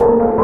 you.